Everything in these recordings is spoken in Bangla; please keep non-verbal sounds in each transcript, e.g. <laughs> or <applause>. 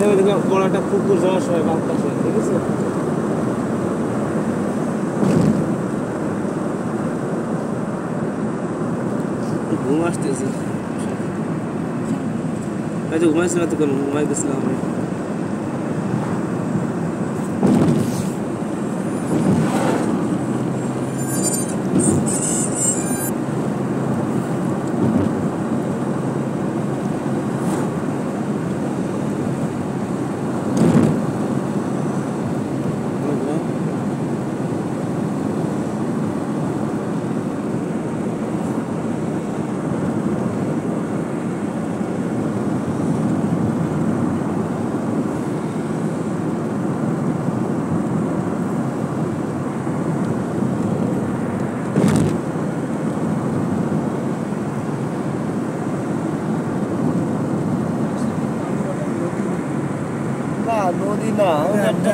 নেমে দেখলাম কোনো একটা পুকুর যাওয়ার সময় বাম ঠিক আছে? ঘুম আসতেছে। ঘুমাইছিলাম তো ঘুমাই গেছিলাম আমি না না একটা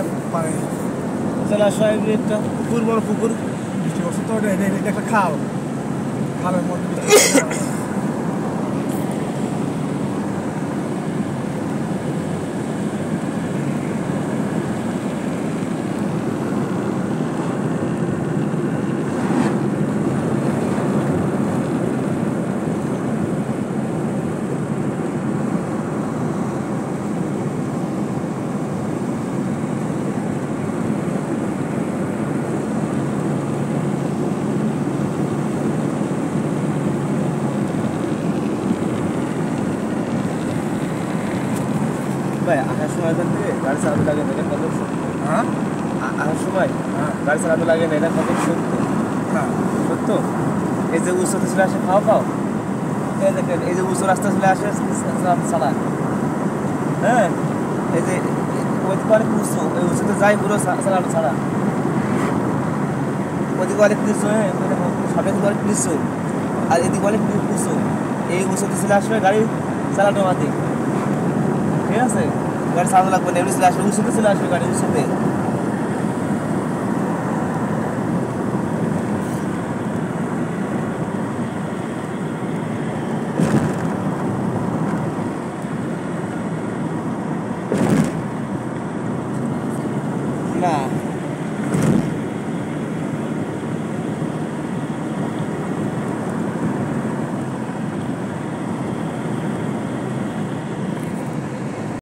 জলাশয় একটা পুকুর বড় পুকুর বৃষ্টি বছর তো এটা একটা খাল। খালের মধ্যে <laughs> ভাই আসার সময় এখান থেকে গাড়ি চালাতে লাগে না কত হ্যাঁ? আসার সময় হ্যাঁ গাড়ি চালাতে লাগে না এটা কত সত্য? না সত্য? এই যে উঁচুতে চলে আসে খাও খাও। এই দেখেন এই যে উঁচু রাস্তা চলে আসে চালায় হ্যাঁ? এই যে ওইদিকে অনেক উঁচু ওই উঁচুতে যাই পুরো চালানো ছাড়া ওইদিকে অনেক নিচু হ্যাঁ? মানে সামনে দিকে অনেক নিচু আর এদিকে অনেক উঁচু। এই উঁচুতে চলে আসবে গাড়ি চালানো মাটি ঠিক আছে গাড়ি চালানো লাগবে না এমনি চলে আসবে উঁচুতে চলে আসবে গাড়ি উঁচুতে না